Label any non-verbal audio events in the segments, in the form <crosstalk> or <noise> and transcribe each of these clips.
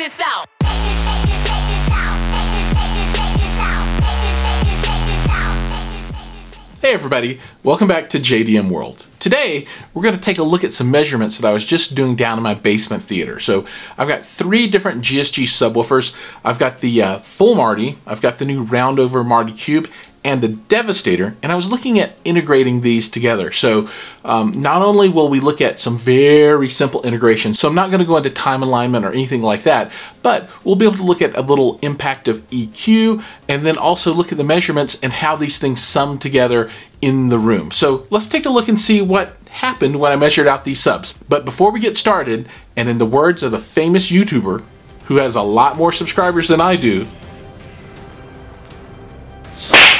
this out. Hey everybody, welcome back to JDM World. Today, we're going to take a look at some measurements that I was just doing down in my basement theater. So I've got three different GSG subwoofers. I've got the uh, full Marty, I've got the new roundover Marty Cube, and the Devastator, and I was looking at integrating these together. So um, not only will we look at some very simple integration, so I'm not going to go into time alignment or anything like that, but we'll be able to look at a little impact of EQ, and then also look at the measurements and how these things sum together in the room. So let's take a look and see what happened when I measured out these subs. But before we get started, and in the words of a famous YouTuber who has a lot more subscribers than I do,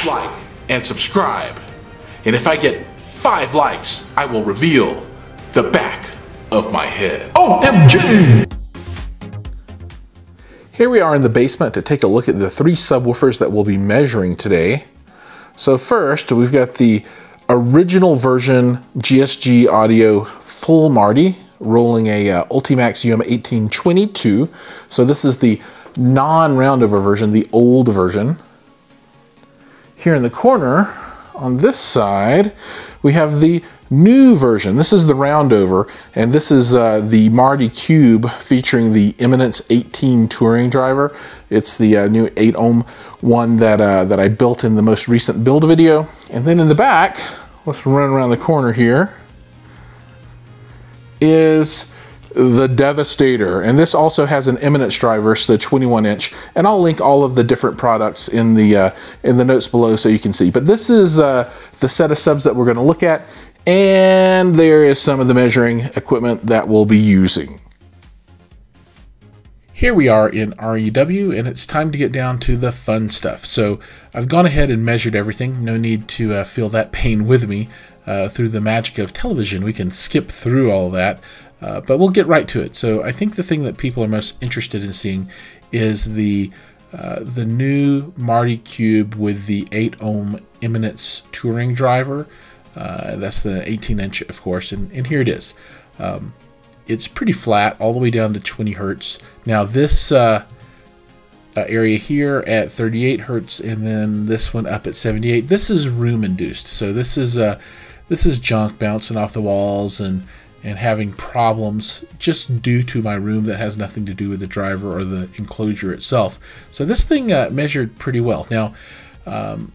like and subscribe. And if I get five likes, I will reveal the back of my head. OMG! Here we are in the basement to take a look at the three subwoofers that we'll be measuring today. So first, we've got the original version GSG Audio Full Marty rolling a uh, Ultimax UM 1822. So this is the non-roundover version, the old version. Here in the corner, on this side, we have the new version. This is the roundover, and this is uh, the Marty Cube featuring the Eminence 18 touring driver. It's the uh, new 8 ohm one that, uh, that I built in the most recent build video. And then in the back, let's run around the corner here, is the Devastator. And this also has an Eminence driver, so the 21 inch. And I'll link all of the different products in the, uh, in the notes below so you can see. But this is uh, the set of subs that we're gonna look at. And there is some of the measuring equipment that we'll be using. Here we are in REW and it's time to get down to the fun stuff. So I've gone ahead and measured everything. No need to uh, feel that pain with me. Uh, through the magic of television, we can skip through all that. Uh, but we'll get right to it. So I think the thing that people are most interested in seeing is the uh, the new Marty Cube with the 8 ohm Eminence touring driver. Uh, that's the 18 inch, of course, and, and here it is. Um, it's pretty flat all the way down to 20 hertz. Now this uh, uh, area here at 38 hertz, and then this one up at 78. This is room induced, so this is this is junk bouncing off the walls and and having problems just due to my room that has nothing to do with the driver or the enclosure itself. So this thing uh, measured pretty well. Now, um,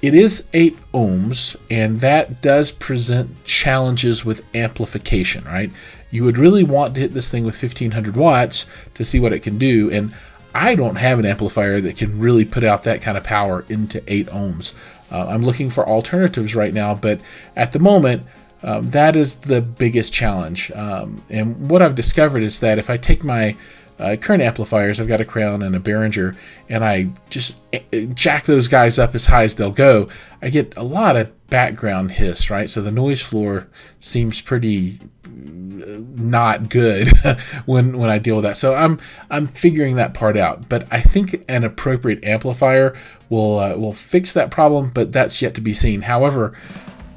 it is 8 ohms, and that does present challenges with amplification, right? You would really want to hit this thing with 1500 watts to see what it can do, and I don't have an amplifier that can really put out that kind of power into 8 ohms. Uh, I'm looking for alternatives right now, but at the moment, um, that is the biggest challenge. Um, and what I've discovered is that if I take my uh, current amplifiers, I've got a Crown and a Behringer, and I just eh, eh, jack those guys up as high as they'll go, I get a lot of background hiss, right? So the noise floor seems pretty not good <laughs> when when I deal with that. So I'm I'm figuring that part out. But I think an appropriate amplifier will uh, will fix that problem, but that's yet to be seen. However,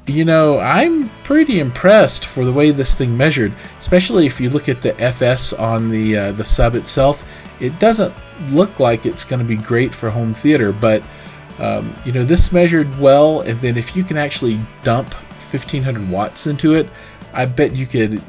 you know, I'm pretty impressed for the way this thing measured, especially if you look at the FS on the uh, the sub itself. It doesn't look like it's going to be great for home theater, but um, you know, this measured well, and then if you can actually dump 1500 watts into it, I bet you could,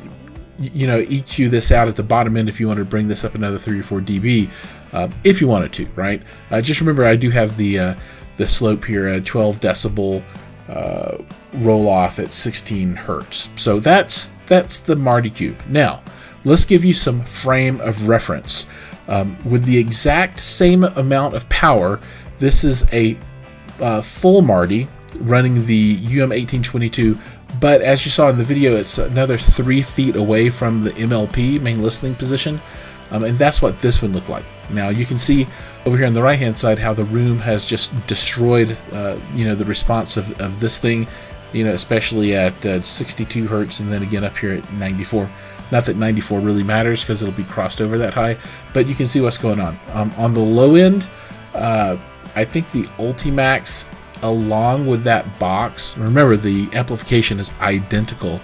you know, EQ this out at the bottom end if you wanted to bring this up another 3 or 4 dB, uh, if you wanted to, right? Uh, just remember, I do have the uh, the slope here at 12 decibel uh, roll off at 16 hertz. So that's that's the Marty Cube. Now, let's give you some frame of reference. Um, with the exact same amount of power, this is a uh, full Marty running the UM1822, but as you saw in the video, it's another three feet away from the MLP, main listening position. Um, and that's what this would look like. Now you can see over here on the right hand side how the room has just destroyed uh, you know the response of, of this thing you know especially at uh, 62 hertz and then again up here at 94 not that 94 really matters because it'll be crossed over that high but you can see what's going on um, on the low end uh, I think the Ultimax along with that box remember the amplification is identical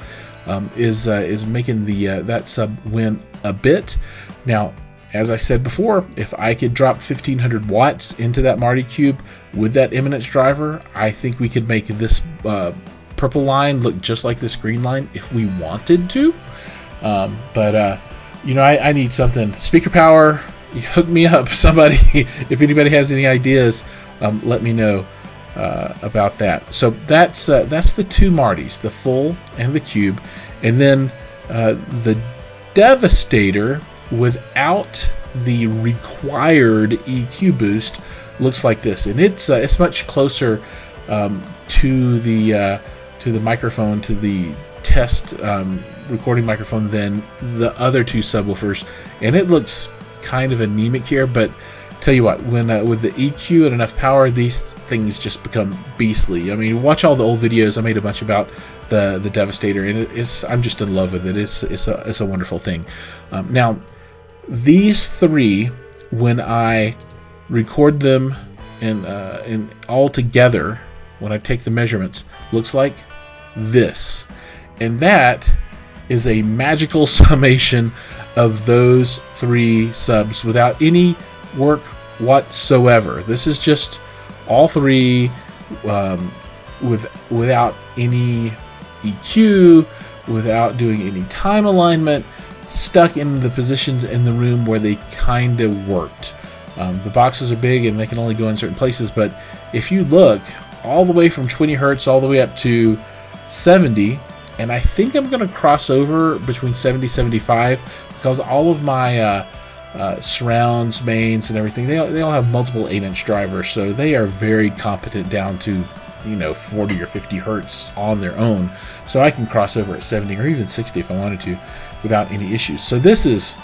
um, is uh, is making the uh, that sub win a bit now as I said before, if I could drop 1500 watts into that Marty Cube with that Eminence driver, I think we could make this uh, purple line look just like this green line if we wanted to. Um, but, uh, you know, I, I, need something. Speaker power, hook me up, <laughs> somebody. if anybody has any ideas, um, let me know uh, about that. So that's uh, that's the two Martys, the full and the cube. And then uh, the Devastator without the required EQ boost looks like this, and it's uh, it's much closer um, to the uh, to the microphone to the test um, recording microphone than the other two subwoofers, and it looks kind of anemic here, but tell you what, when uh, with the EQ and enough power, these things just become beastly. I mean, watch all the old videos. I made a bunch about the the Devastator, and it's I'm just in love with it. It's it's a it's a wonderful thing. Um, now, these three, when I record them and uh, and all together, when I take the measurements, looks like this, and that is a magical <laughs> summation of those three subs without any work whatsoever. This is just all three um, with without any EQ, without doing any time alignment, stuck in the positions in the room where they kind of worked. Um, the boxes are big and they can only go in certain places, but if you look all the way from 20 hertz all the way up to 70, and I think I'm going to cross over between 70 75 because all of my uh, uh, surrounds, mains, and everything, they, they all have multiple 8 inch drivers, so they are very competent down to you know 40 or 50 hertz on their own. So I can cross over at 70 or even 60 if I wanted to without any issues. So this is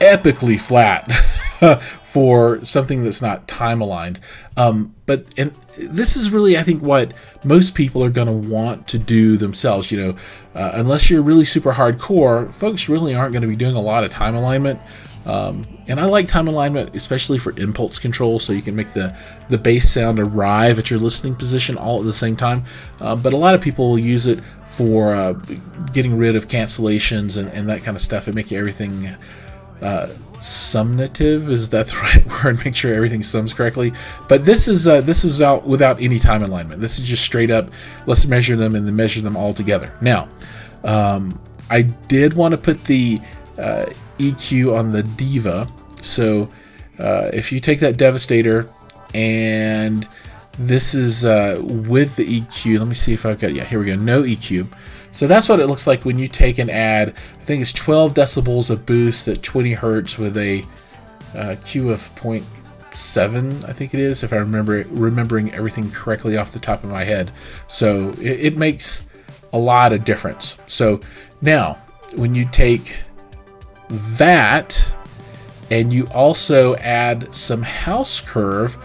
epically flat <laughs> <laughs> for something that's not time aligned um, but and this is really I think what most people are going to want to do themselves you know uh, unless you're really super hardcore folks really aren't going to be doing a lot of time alignment um, and I like time alignment, especially for impulse control, so you can make the, the bass sound arrive at your listening position all at the same time. Uh, but a lot of people will use it for uh, getting rid of cancellations and, and that kind of stuff and make everything uh. Is that the <laughs> right word? Make sure everything sums correctly. But this is uh, this is out without any time alignment. This is just straight up. Let's measure them and then measure them all together. Now, um, I did want to put the uh, EQ on the Diva. So uh, if you take that Devastator and this is uh, with the EQ, let me see if I've got, yeah, here we go, no EQ. So that's what it looks like when you take and add, I think it's 12 decibels of boost at 20 hertz with a uh, Q of 0.7, I think it is, if I remember remembering everything correctly off the top of my head. So it, it makes a lot of difference. So now, when you take that, and you also add some house curve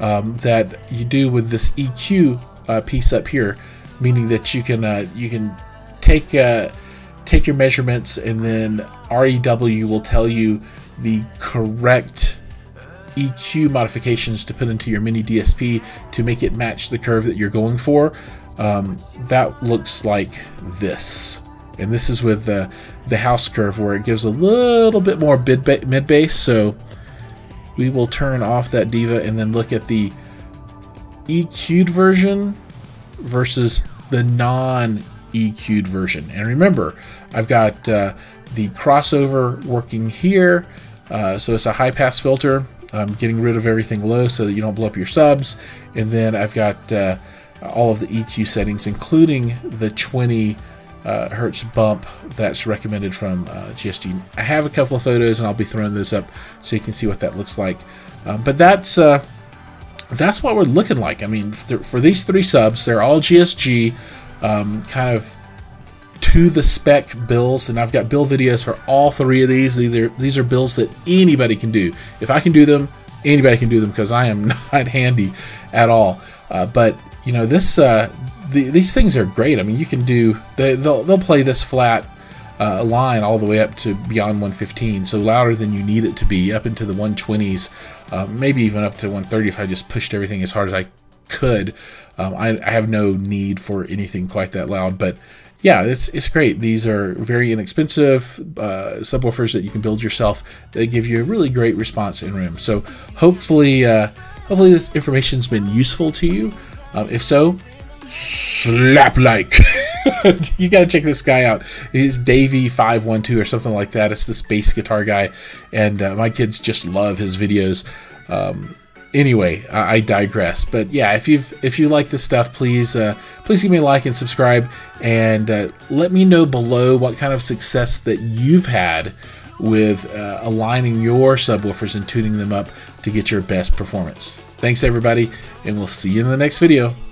um, that you do with this EQ uh, piece up here, meaning that you can uh, you can take uh, take your measurements and then REW will tell you the correct EQ modifications to put into your mini DSP to make it match the curve that you're going for. Um, that looks like this. And this is with the, the house curve where it gives a little bit more mid, mid bass. So we will turn off that diva and then look at the EQ'd version versus the non EQ'd version. And remember, I've got uh, the crossover working here. Uh, so it's a high pass filter. I'm getting rid of everything low so that you don't blow up your subs. And then I've got uh, all of the EQ settings, including the 20 uh, hertz bump that's recommended from uh, GSG. I have a couple of photos and I'll be throwing those up so you can see what that looks like. Um, but that's uh, that's what we're looking like. I mean, for, for these three subs, they're all GSG, um, kind of to the spec bills, and I've got bill videos for all three of these. These are these are bills that anybody can do. If I can do them, anybody can do them because I am <laughs> not handy at all. Uh, but you know this uh, the, these things are great. I mean, you can do they, they'll they'll play this flat uh, line all the way up to beyond 115, so louder than you need it to be, up into the 120s, uh, maybe even up to 130 if I just pushed everything as hard as I could. Um, I, I, have no need for anything quite that loud, but yeah, it's it's great. These are very inexpensive uh, subwoofers that you can build yourself. They give you a really great response in room. So hopefully, uh, hopefully this information's been useful to you. Um, if so, slap like. <laughs> you got to check this guy out. He's Davey512 or something like that. It's this bass guitar guy, and uh, my kids just love his videos. Um, anyway, I, I, digress. But yeah, if you've if you like this stuff, please uh, please give me a like and subscribe, and uh, let me know below what kind of success that you've had with uh, aligning your subwoofers and tuning them up to get your best performance. Thanks everybody, and we'll see you in the next video.